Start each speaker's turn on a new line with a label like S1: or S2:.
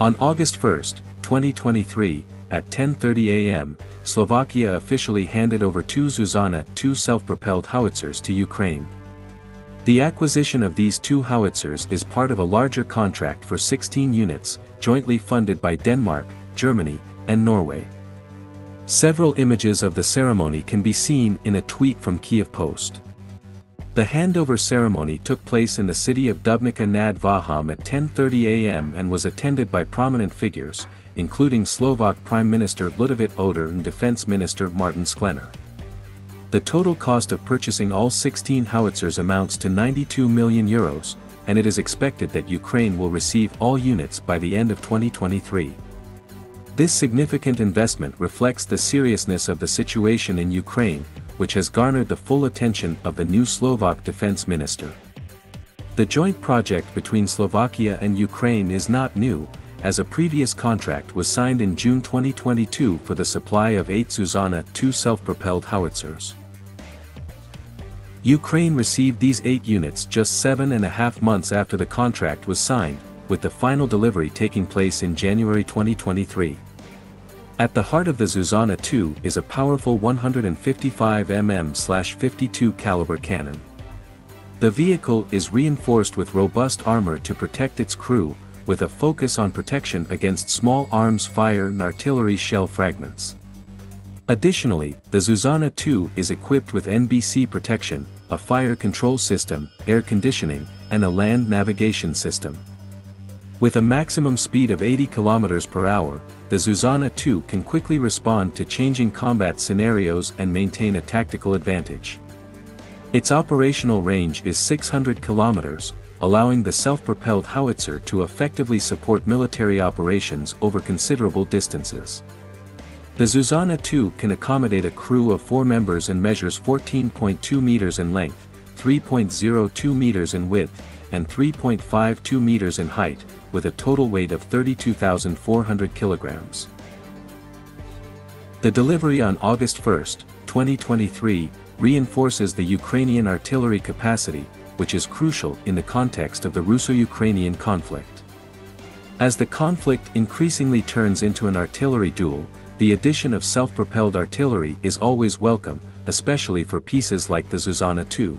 S1: On August 1, 2023, at 10.30 am, Slovakia officially handed over two Zuzana 2 self-propelled howitzers to Ukraine. The acquisition of these two howitzers is part of a larger contract for 16 units, jointly funded by Denmark, Germany, and Norway. Several images of the ceremony can be seen in a tweet from Kiev Post. The handover ceremony took place in the city of Dubnica nad Vahom at 10.30 am and was attended by prominent figures, including Slovak Prime Minister Ludovit Odor and Defense Minister Martin Sklenar. The total cost of purchasing all 16 howitzers amounts to 92 million euros, and it is expected that Ukraine will receive all units by the end of 2023. This significant investment reflects the seriousness of the situation in Ukraine, which has garnered the full attention of the new Slovak defense minister. The joint project between Slovakia and Ukraine is not new, as a previous contract was signed in June 2022 for the supply of 8 Zuzana 2 self-propelled howitzers. Ukraine received these 8 units just seven and a half months after the contract was signed, with the final delivery taking place in January 2023. At the heart of the Zuzana 2 is a powerful 155mm-52 caliber cannon. The vehicle is reinforced with robust armor to protect its crew, with a focus on protection against small arms fire and artillery shell fragments. Additionally, the Zuzana 2 is equipped with NBC protection, a fire control system, air conditioning, and a land navigation system. With a maximum speed of 80 km per hour, the Zuzana 2 can quickly respond to changing combat scenarios and maintain a tactical advantage. Its operational range is 600 kilometers, allowing the self-propelled howitzer to effectively support military operations over considerable distances. The Zuzana 2 can accommodate a crew of four members and measures 14.2 meters in length, 3.02 meters in width, and 3.52 meters in height, with a total weight of 32,400 kilograms. The delivery on August 1, 2023, reinforces the Ukrainian artillery capacity, which is crucial in the context of the Russo-Ukrainian conflict. As the conflict increasingly turns into an artillery duel, the addition of self-propelled artillery is always welcome, especially for pieces like the Zuzana II.